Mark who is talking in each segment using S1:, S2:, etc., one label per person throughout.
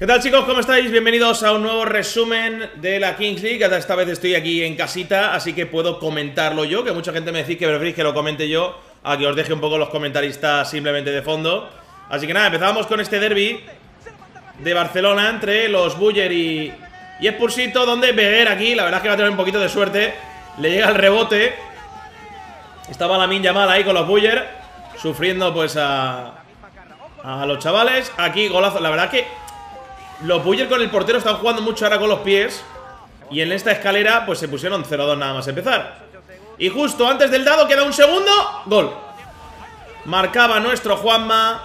S1: ¿Qué tal chicos? ¿Cómo estáis? Bienvenidos a un nuevo resumen de la Kings League. Esta vez estoy aquí en casita, así que puedo comentarlo yo Que mucha gente me decís que preferís que lo comente yo A que os deje un poco los comentaristas simplemente de fondo. Así que nada, empezamos con este derby De Barcelona entre los Buller y, y Spursito Donde Beguer aquí, la verdad es que va a tener un poquito de suerte. Le llega el rebote. Estaba la minja mal ahí con los Buller Sufriendo pues a, a los chavales. Aquí golazo, la verdad que los Buller con el portero están jugando mucho ahora con los pies. Y en esta escalera, pues se pusieron 0-2 nada más empezar. Y justo antes del dado, queda un segundo. Gol. Marcaba nuestro Juanma.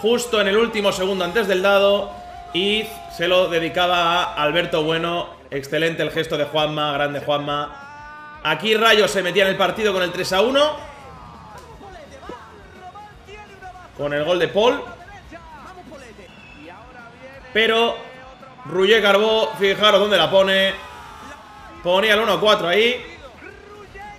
S1: Justo en el último segundo antes del dado. Y se lo dedicaba a Alberto Bueno. Excelente el gesto de Juanma, grande Juanma. Aquí Rayo se metía en el partido con el 3 1. Con el gol de Paul. Pero Ruye Carbó, fijaros dónde la pone. Ponía el 1-4 ahí.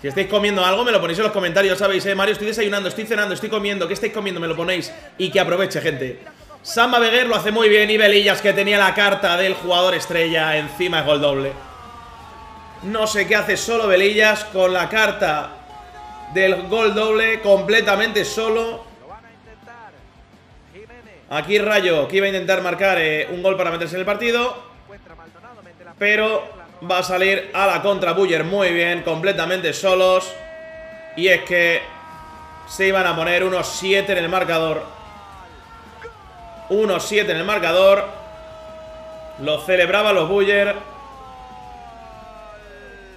S1: Si estáis comiendo algo, me lo ponéis en los comentarios, ¿sabéis? Eh, Mario, estoy desayunando, estoy cenando, estoy comiendo. ¿Qué estáis comiendo? Me lo ponéis. Y que aproveche, gente. Samba Beguer lo hace muy bien. Y Belillas, que tenía la carta del jugador estrella, encima es gol doble. No sé qué hace solo Belillas con la carta del gol doble completamente solo. Aquí Rayo, que iba a intentar marcar eh, un gol para meterse en el partido. Pero va a salir a la contra Buller muy bien, completamente solos. Y es que se iban a poner unos 7 en el marcador. Unos 7 en el marcador. Lo celebraba los Buller.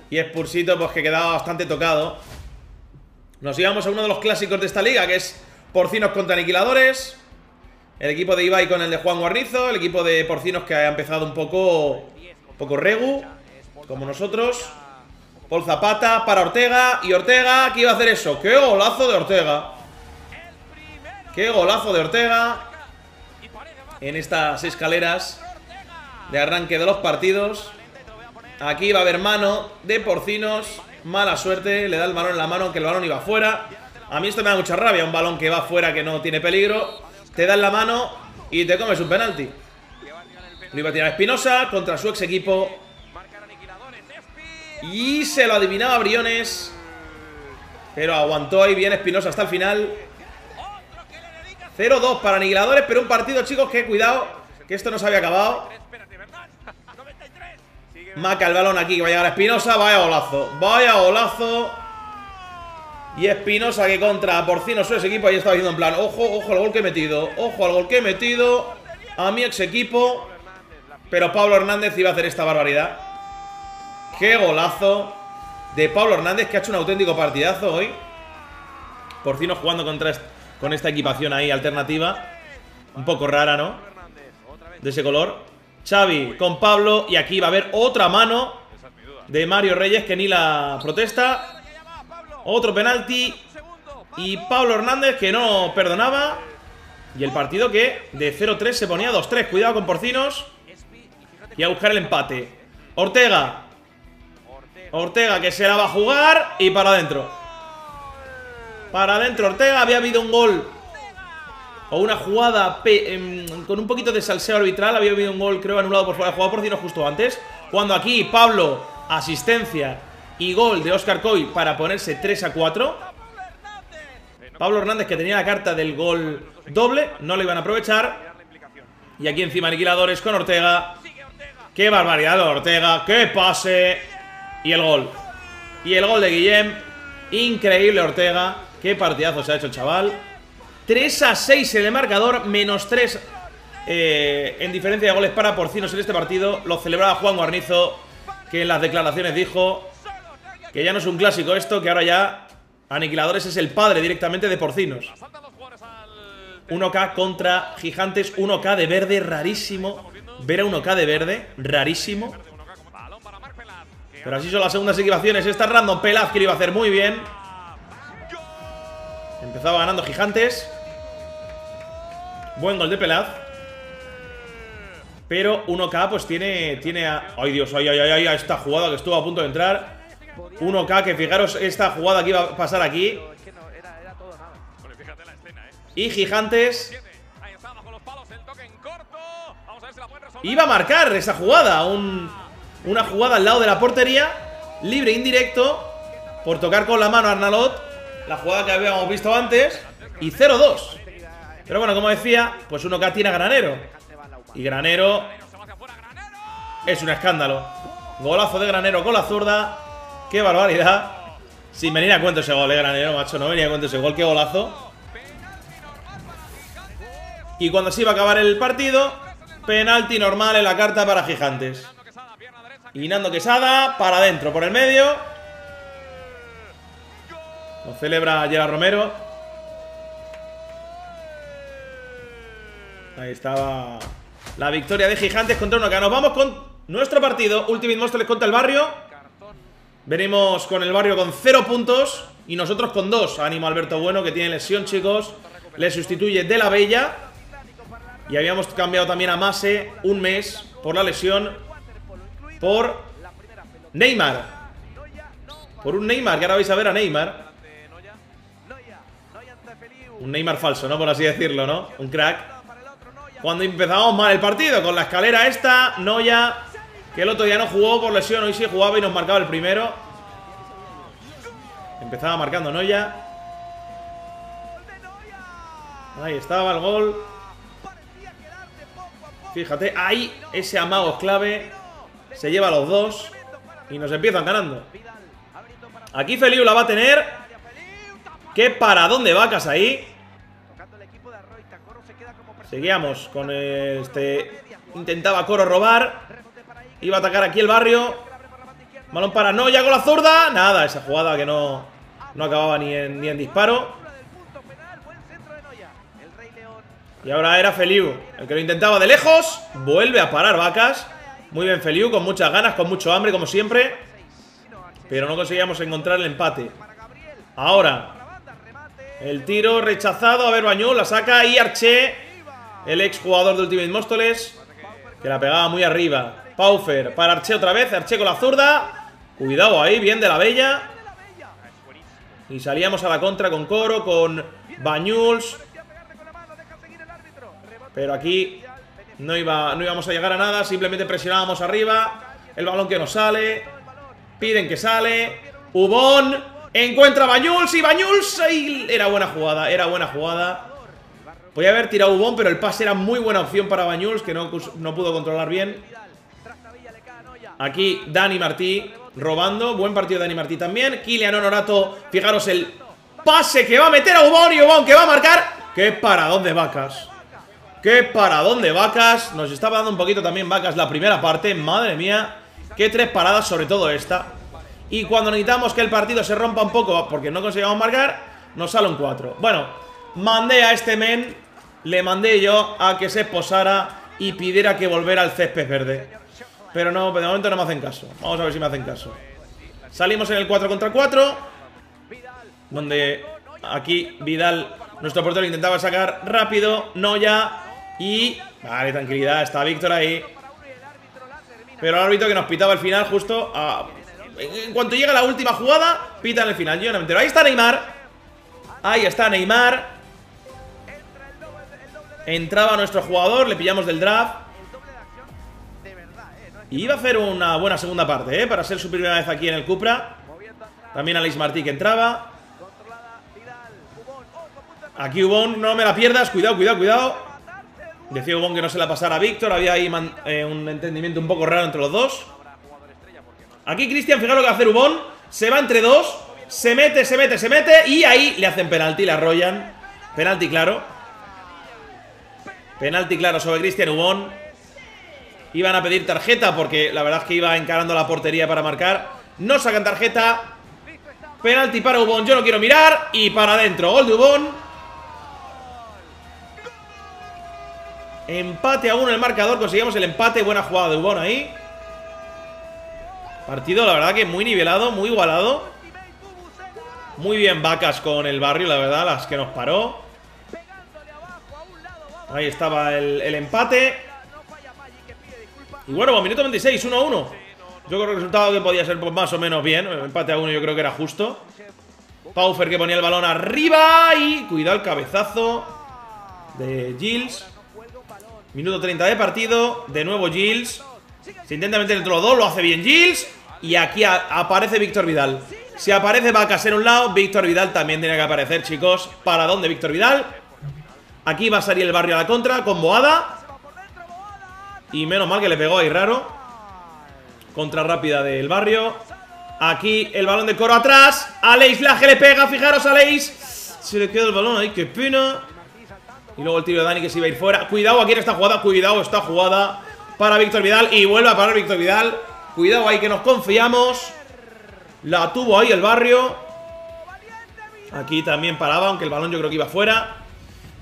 S1: Y Spursito, pues que quedaba bastante tocado. Nos íbamos a uno de los clásicos de esta liga, que es Porcinos contra Aniquiladores. El equipo de Ibai con el de Juan Guarnizo. El equipo de Porcinos que ha empezado un poco. Poco regu. Como nosotros. Paul Zapata para Ortega. Y Ortega, ¿qué iba a hacer eso? ¡Qué golazo de Ortega! ¡Qué golazo de Ortega! En estas escaleras de arranque de los partidos. Aquí va a haber mano de Porcinos. Mala suerte, le da el balón en la mano, aunque el balón iba fuera. A mí esto me da mucha rabia, un balón que va fuera que no tiene peligro. Te dan la mano y te comes un penalti. Lo iba a tirar Espinosa contra su ex equipo. Y se lo adivinaba Briones. Pero aguantó ahí bien Espinosa hasta el final. 0-2 para Aniquiladores, pero un partido, chicos, que cuidado, que esto no se había acabado. Maca el balón aquí, que va a llegar Espinosa. Vaya golazo, vaya golazo. Y Espinosa que contra Porcino su ex equipo ahí estaba diciendo en plan, ojo, ojo al gol que he metido, ojo al gol que he metido a mi ex equipo. Pero Pablo Hernández iba a hacer esta barbaridad. Qué golazo de Pablo Hernández que ha hecho un auténtico partidazo hoy. Porcino jugando contra con esta equipación ahí alternativa. Un poco rara, ¿no? De ese color. Xavi con Pablo y aquí va a haber otra mano de Mario Reyes que ni la protesta. Otro penalti. Y Pablo Hernández que no perdonaba. Y el partido que de 0-3 se ponía 2-3. Cuidado con Porcinos. Y a buscar el empate. Ortega. Ortega que se la va a jugar. Y para adentro. Para adentro Ortega. Había habido un gol. O una jugada em, con un poquito de salseo arbitral. Había habido un gol, creo, anulado por fuera de jugada Porcinos justo antes. Cuando aquí Pablo, asistencia y gol de Oscar Coy para ponerse 3 a 4. Pablo Hernández que tenía la carta del gol doble, no lo iban a aprovechar. Y aquí encima aniquiladores con Ortega. ¡Qué barbaridad Ortega! ¡Qué pase! Y el gol. Y el gol de Guillem. Increíble Ortega. ¡Qué partidazo se ha hecho el chaval! 3 a 6 en el marcador, menos 3 eh, en diferencia de goles para Porcinos en este partido. Lo celebraba Juan Guarnizo, que en las declaraciones dijo que ya no es un clásico esto, que ahora ya Aniquiladores es el padre directamente de Porcinos. 1K contra Gigantes, 1K de verde, rarísimo. Ver a 1K de verde, rarísimo. Pero así son las segundas equipaciones. Esta random Pelaz que lo iba a hacer muy bien. Empezaba ganando Gigantes. Buen gol de Pelaz. Pero 1K pues tiene, tiene. Ay Dios, ay, ay, ay, ay, esta jugada que estuvo a punto de entrar 1K, que fijaros esta jugada que iba a pasar aquí. Y Gigantes. Iba a marcar esa jugada. una jugada al lado de la portería. Libre indirecto. Por tocar con la mano a Arnalot. La jugada que habíamos visto antes. Y 0-2. Pero bueno, como decía, pues uno que tiene a Granero. Y Granero es un escándalo. Golazo de Granero con la zurda. ¡Qué barbaridad! Sin venir a cuento ese gol, de Granero, macho. No venía a cuento ese gol, qué golazo. Y cuando se iba a acabar el partido, penalti normal en la carta para Gigantes. Y Nando Quesada, para adentro, por el medio. Lo celebra Gerard Romero. Ahí estaba la victoria de Gigantes contra uno que nos vamos con nuestro partido. Ultimate Monster les contra el barrio. Venimos con el barrio con 0 puntos y nosotros con 2. Ánimo Alberto Bueno que tiene lesión, chicos. Le sustituye de la Bella. Y habíamos cambiado también a Mase un mes por la lesión. Por Neymar. Por un Neymar, que ahora vais a ver a Neymar. Un Neymar falso, ¿no? Por así decirlo, ¿no? Un crack. Cuando empezamos mal el partido, con la escalera esta, Noya que el otro día no jugó por lesión, hoy sí jugaba y nos marcaba el primero. Empezaba marcando Noya. Ahí estaba el gol. Fíjate, ahí ese amago clave. Se lleva a los dos. Y nos empiezan ganando. Aquí Feliu la va a tener. ¿Qué para dónde vacas ahí? Seguíamos con este... Intentaba Coro robar. Iba a atacar aquí el barrio. Balón para Noya con la zurda. Nada, esa jugada que no, no acababa ni en, ni en disparo. Y ahora era Feliu, el que lo intentaba de lejos. Vuelve a parar vacas. Muy bien Feliu, con muchas ganas, con mucho hambre, como siempre. Pero no conseguíamos encontrar el empate. Ahora. El tiro rechazado. A ver, la saca. Y Arché, el ex jugador de Ultimate Móstoles, que la pegaba muy arriba. Paufer para Arche otra vez. Arche con la zurda. Cuidado ahí, bien de la Bella. Y salíamos a la contra con Coro, con Bañuls. Pero aquí no, iba, no íbamos a llegar a nada. Simplemente presionábamos arriba. El balón que nos sale. Piden que sale. Ubón. Encuentra Bañuls y Bañuls. era buena jugada, era buena jugada. Podía haber tirado Ubón, pero el pase era muy buena opción para Bañuls, que no, no pudo controlar bien. Aquí Dani Martí robando. Buen partido de Dani Martí también. Kilian Honorato, fijaros el pase que va a meter a Ubon y Ubon que va a marcar. ¡Qué para dónde vacas! ¡Qué para dónde vacas! Nos estaba dando un poquito también vacas la primera parte. Madre mía. Qué tres paradas, sobre todo esta. Y cuando necesitamos que el partido se rompa un poco porque no conseguimos marcar, nos sale un 4. Bueno, mandé a este men, le mandé yo a que se posara y pidiera que volviera al césped verde. Pero no, de momento no me hacen caso. Vamos a ver si me hacen caso. Salimos en el 4 contra 4. Donde aquí Vidal, nuestro portero, intentaba sacar rápido. Noya. Y... Vale, tranquilidad. Está Víctor ahí. Pero el árbitro que nos pitaba el final justo En cuanto llega la última jugada, pita en el final. Yo no me entero. Ahí está Neymar. Ahí está Neymar. Entraba nuestro jugador, le pillamos del draft. Y iba a hacer una buena segunda parte, ¿eh? Para ser su primera vez aquí en el Cupra. También Alex Martí que entraba. Aquí Ubon, no me la pierdas. Cuidado, cuidado, cuidado. Decía Ubon que no se la pasara a Víctor. Había ahí eh, un entendimiento un poco raro entre los dos. Aquí Cristian, fijaros lo que va a hacer Ubon. Se va entre dos. Se mete, se mete, se mete. Y ahí le hacen penalti, le arrollan. Penalti claro. Penalti claro sobre Cristian Ubon. Iban a pedir tarjeta porque la verdad es que iba encarando la portería para marcar. No sacan tarjeta. Penalti para Ubón, yo no quiero mirar. Y para adentro, gol de Ubón. Empate a uno el marcador, conseguimos el empate. Buena jugada de Ubón ahí. Partido, la verdad que muy nivelado, muy igualado. Muy bien vacas con el barrio, la verdad, las que nos paró. Ahí estaba el, el empate. Y bueno, minuto 26, 1 a 1. Yo creo que el resultado que podía ser pues, más o menos bien. empate a 1 yo creo que era justo. Paufer que ponía el balón arriba y cuidado el cabezazo de Gilles. Minuto 30 de partido. De nuevo Gilles. Se intenta meter entre los dos. Lo hace bien Gilles. Y aquí aparece Víctor Vidal. Si aparece Vacas en un lado, Víctor Vidal también tiene que aparecer, chicos. ¿Para dónde Víctor Vidal? Aquí va a salir el barrio a la contra con Boada. Y menos mal que le pegó ahí raro. Contra rápida del barrio. Aquí el balón de coro atrás. Aleix Laje le pega, fijaros Aleix. Se le queda el balón ahí, qué pena. Y luego el tiro de Dani que se iba a ir fuera. Cuidado aquí en esta jugada, cuidado esta jugada para Víctor Vidal. Y vuelve a parar Víctor Vidal. Cuidado ahí que nos confiamos. La tuvo ahí el barrio. Aquí también paraba, aunque el balón yo creo que iba fuera.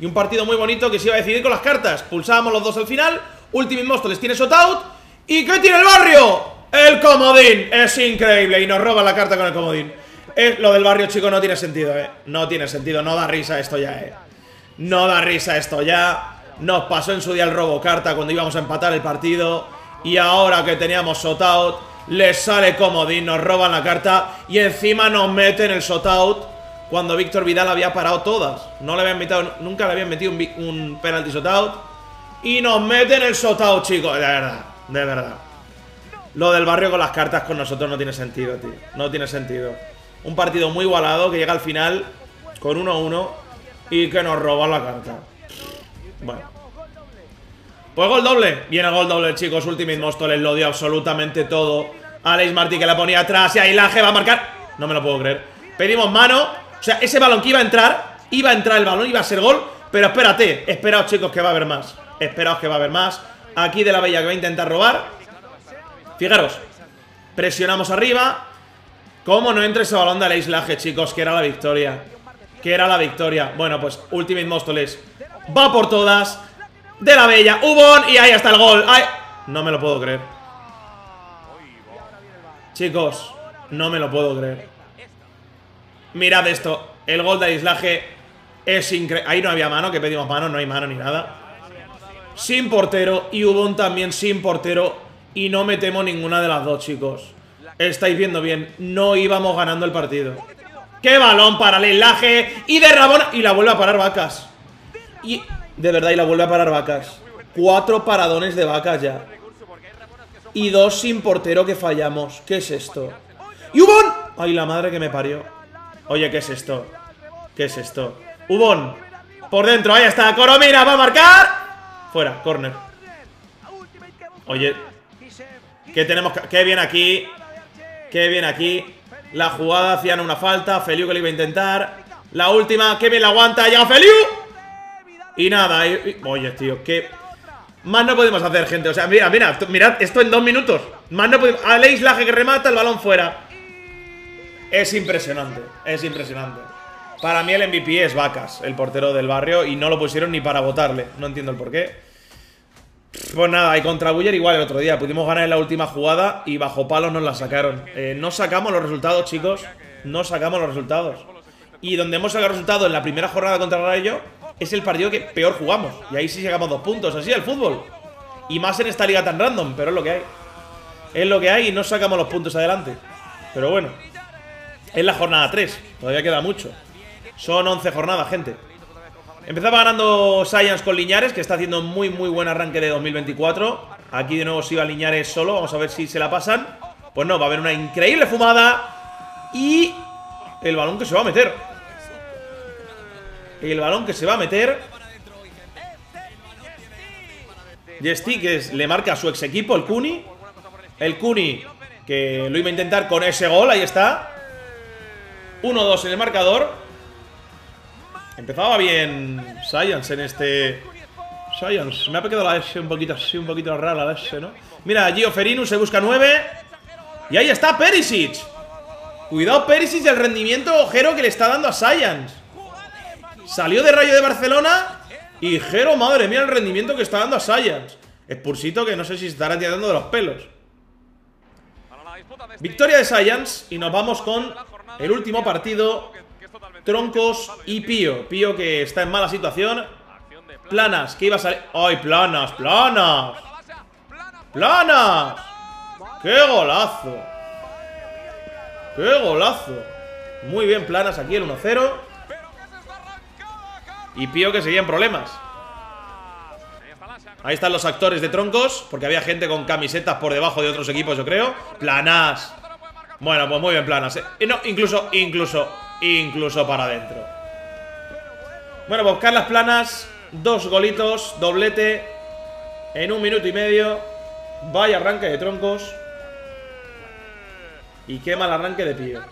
S1: Y un partido muy bonito que se iba a decidir con las cartas. Pulsábamos los dos al final. Ultimate Móstoles tiene shot out. ¿Y qué tiene el barrio? El comodín. Es increíble. Y nos roba la carta con el comodín. Es, lo del barrio, chico, no tiene sentido, eh. No tiene sentido. No da risa esto ya, eh. No da risa esto ya. Nos pasó en su día el robo carta cuando íbamos a empatar el partido. Y ahora que teníamos shot out les sale comodín, nos roban la carta y encima nos meten el shot cuando Víctor Vidal había parado todas. No le habían metido, nunca le habían metido un, un penalti shot y nos meten el shot chicos, de verdad, de verdad. Lo del barrio con las cartas con nosotros no tiene sentido, tío. No tiene sentido. Un partido muy igualado que llega al final con 1-1 y que nos roban la carta. Bueno. Pues gol doble. Viene gol doble, chicos. Ultimate Móstoles lo dio absolutamente todo. Alex Martí que la ponía atrás y ahí Laje va a marcar. No me lo puedo creer. Pedimos mano. O sea, ese balón que iba a entrar, iba a entrar el balón, iba a ser gol. Pero espérate, esperaos, chicos, que va a haber más. Esperaos que va a haber más. Aquí de la Bella que va a intentar robar. Fijaros. Presionamos arriba. ¿Cómo no entra ese balón de Alex Laje, chicos? Que era la victoria. Que era la victoria. Bueno, pues Ultimate Móstoles va por todas de la Bella. Ubon y ahí está el gol. Ay, no me lo puedo creer. Chicos, no me lo puedo creer. Mirad esto. El gol de aislaje es increíble. Ahí no había mano, que pedimos mano, no hay mano ni nada. Sin portero y Ubon también sin portero. Y no metemos ninguna de las dos, chicos. Estáis viendo bien, no íbamos ganando el partido. ¡Qué balón para el aislaje! Y de Rabona. Y la vuelve a parar vacas. Y de verdad, y la vuelve a parar vacas. Cuatro paradones de vacas ya. Y dos sin portero que fallamos. ¿Qué es esto? ¡Y Ubon! ¡Ay, la madre que me parió! Oye, ¿qué es esto? ¿Qué es esto? Ubon. Por dentro, ahí está. Coromina va a marcar. Fuera, corner. Oye. ¿Qué tenemos? ¿Qué bien aquí? ¿Qué bien aquí? La jugada hacían una falta. Feliu que lo iba a intentar. La última. ¡Qué bien la aguanta! ¡Ya Feliu! Y nada, oye, tío, que... Más no podemos hacer, gente. O sea, mira, mira, mirad esto en dos minutos. Más no podemos... Aleix Laje que remata, el balón fuera. Es impresionante, es impresionante. Para mí el MVP es Vacas, el portero del barrio, y no lo pusieron ni para votarle. No entiendo el por qué. Pues nada, y contra Buller igual el otro día. Pudimos ganar en la última jugada y bajo palos nos la sacaron. Eh, no sacamos los resultados, chicos. No sacamos los resultados. Y donde hemos sacado resultados en la primera jornada contra Rayo es el partido que peor jugamos. Y ahí sí llegamos dos puntos, así el fútbol. Y más en esta liga tan random, pero es lo que hay. Es lo que hay y no sacamos los puntos adelante. Pero bueno, es la jornada 3, todavía queda mucho. Son 11 jornadas, gente. Empezaba ganando Science con Liñares, que está haciendo muy muy buen arranque de 2024. Aquí de nuevo se iba Liñares solo, vamos a ver si se la pasan. Pues no, va a haber una increíble fumada. Y el balón que se va a meter. El balón que se va a meter. Jesty que le marca a su ex equipo, el Kuni. El Kuni que lo iba a intentar con ese gol, ahí está. 1-2 en el marcador. Empezaba bien Science en este... Science, me ha quedado la S un poquito así, un poquito rara la S, ¿no? Mira, Gio Ferinu se busca 9. Y ahí está Perisic. Cuidado Perisic del rendimiento ojero que le está dando a Science. Salió de Rayo de Barcelona y Jero, madre mía, el rendimiento que está dando a Science. Expulsito que no sé si estará tirando de los pelos. Victoria de Science y nos vamos con el último partido. Troncos y Pío. Pío que está en mala situación. Planas, que iba a salir. ¡Ay, planas, planas! ¡Planas! ¡Qué golazo! ¡Qué golazo! Muy bien, planas aquí el 1-0. Y Pío que seguía en problemas. Ahí están los actores de troncos, porque había gente con camisetas por debajo de otros equipos, yo creo. Planas. Bueno, pues muy bien planas. ¿eh? no, incluso, incluso, incluso para adentro. Bueno, buscar las planas. Dos golitos, doblete. En un minuto y medio. Vaya arranque de troncos. Y qué mal arranque de pío.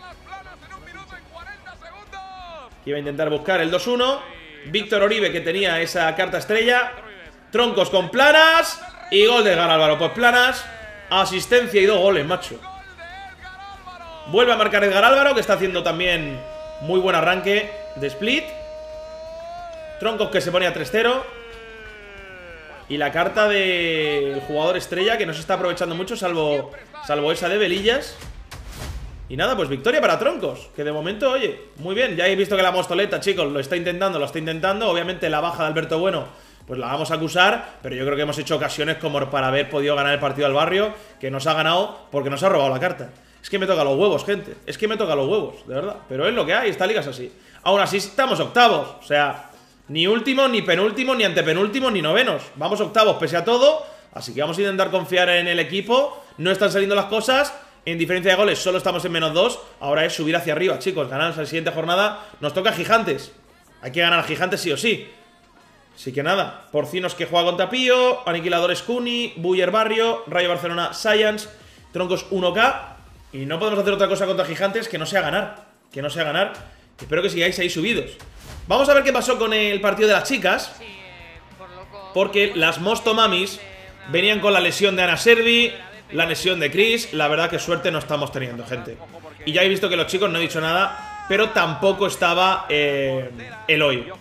S1: Iba a intentar buscar el 2-1. Víctor Oribe, que tenía esa carta estrella. Troncos con planas. Y gol de Edgar Álvaro. Pues planas, asistencia y dos goles, macho. Vuelve a marcar Edgar Álvaro, que está haciendo también muy buen arranque de split. Troncos que se pone a 3-0. Y la carta del jugador estrella, que no se está aprovechando mucho, salvo, salvo esa de Velillas. Y nada, pues victoria para Troncos Que de momento, oye, muy bien Ya he visto que la Mostoleta, chicos, lo está intentando Lo está intentando, obviamente la baja de Alberto Bueno Pues la vamos a acusar, pero yo creo que hemos hecho ocasiones Como para haber podido ganar el partido al barrio Que nos ha ganado porque nos ha robado la carta Es que me toca los huevos, gente Es que me toca los huevos, de verdad Pero es lo que hay, esta liga es así Aún así estamos octavos, o sea Ni último, ni penúltimo, ni antepenúltimo, ni novenos Vamos octavos pese a todo Así que vamos a intentar confiar en el equipo No están saliendo las cosas en diferencia de goles solo estamos en menos 2. Ahora es subir hacia arriba, chicos. Ganar la siguiente jornada. Nos toca Gigantes. Hay que ganar a Gigantes sí o sí. Así que nada. Porcinos que juega con Tapío. Aniquiladores Cuni. Buller Barrio. Rayo Barcelona Science. Troncos 1K. Y no podemos hacer otra cosa contra Gigantes que no sea ganar. Que no sea ganar. Espero que sigáis ahí subidos. Vamos a ver qué pasó con el partido de las chicas. Porque las Mostomamis venían con la lesión de Ana Servi la lesión de Chris. La verdad que suerte no estamos teniendo, gente. Y ya he visto que los chicos no he dicho nada, pero tampoco estaba eh, Eloy.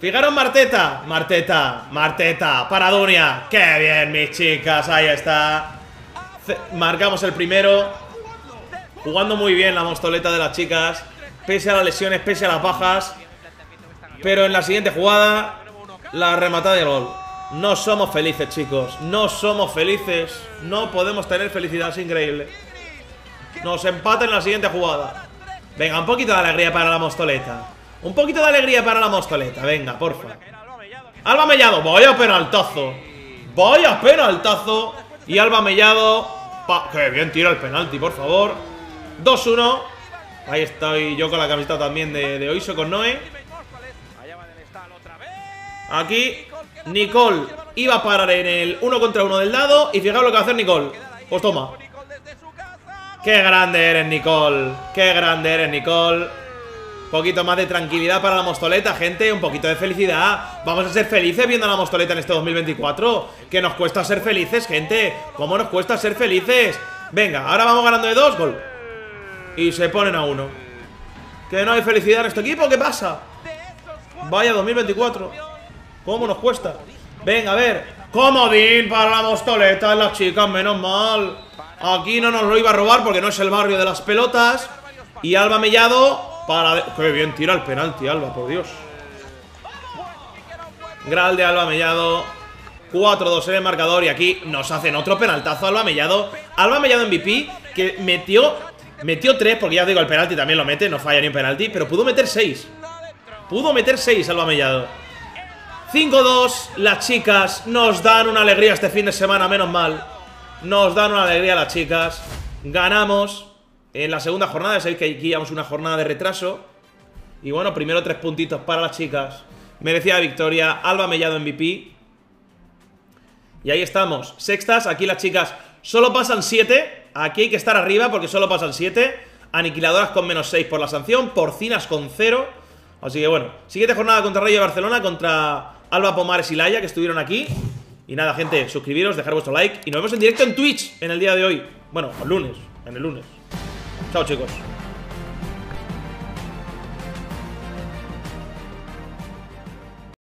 S1: Fijaros Marteta, Marteta, Marteta, Paradunia. ¡Qué bien, mis chicas! Ahí está. Marcamos el primero. Jugando muy bien la mostoleta de las chicas. Pese a las lesiones, pese a las bajas. Pero en la siguiente jugada, la rematada de gol. No somos felices, chicos. No somos felices. No podemos tener felicidad, es increíble. Nos empatan en la siguiente jugada. Venga, un poquito de alegría para la mostoleta. Un poquito de alegría para la mostoleta. Venga, porfa. Alba Mellado. Vaya penaltazo. Vaya penaltazo. Y Alba Mellado. Pa Qué bien tira el penalti, por favor. 2-1. Ahí estoy yo con la camiseta también de, Oiso con Noé. Aquí Nicole iba a parar en el uno contra uno del dado Y fijaos lo que va a hacer Nicole. Pues toma. Qué grande eres Nicole. Qué grande eres Nicole. Poquito más de tranquilidad para la mostoleta, gente. Un poquito de felicidad. Vamos a ser felices viendo a la mostoleta en este 2024 Que nos cuesta ser felices, gente. ¿Cómo nos cuesta ser felices? Venga, ahora vamos ganando de dos, gol Y se ponen a uno. Que no hay felicidad en este equipo, ¿qué pasa? Vaya 2024 ¿Cómo nos cuesta? Venga, a ver. Comodín para la mostoleta las chicas, menos mal. Aquí no nos lo iba a robar porque no es el barrio de las pelotas. Y Alba Mellado para... Qué bien tira el penalti, Alba, por Dios. Gral de Alba Mellado. 4-2 en el marcador y aquí nos hacen otro penaltazo Alba Mellado. Alba Mellado MVP que metió Metió 3 porque ya digo el penalti también lo mete No falla ni un penalti, pero pudo meter 6 Pudo meter 6 Alba Mellado 5-2, las chicas nos dan una alegría este fin de semana, menos mal. Nos dan una alegría las chicas. Ganamos en la segunda jornada, sabéis que aquí llevamos una jornada de retraso. Y bueno, primero tres puntitos para las chicas. Merecida victoria, Alba Mellado MVP. Y ahí estamos, sextas, aquí las chicas solo pasan 7. Aquí hay que estar arriba porque solo pasan 7. Aniquiladoras con menos 6 por la sanción, porcinas con 0. Así que bueno, siguiente jornada contra Rayo de Barcelona, contra Alba Pomares y Laia, que estuvieron aquí. Y nada, gente, suscribiros, dejar vuestro like. Y nos vemos en directo en Twitch en el día de hoy. Bueno, el lunes, en el lunes. Chao, chicos.